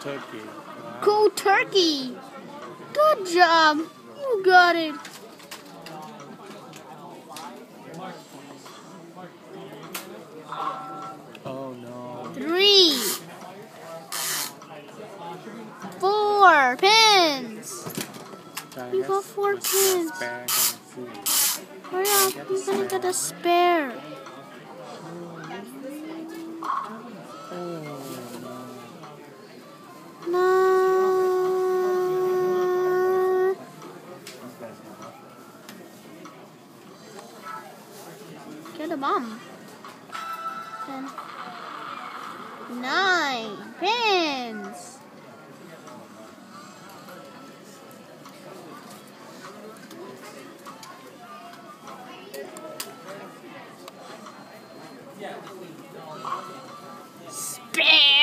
turkey. Wow. Cold turkey. Good job. You got it. Oh no. Three. Four pins. You got four pins. that bag of food? Hurry up. You're gonna get a spare. Oh Get a bomb. Ten. Nine pins. Spare.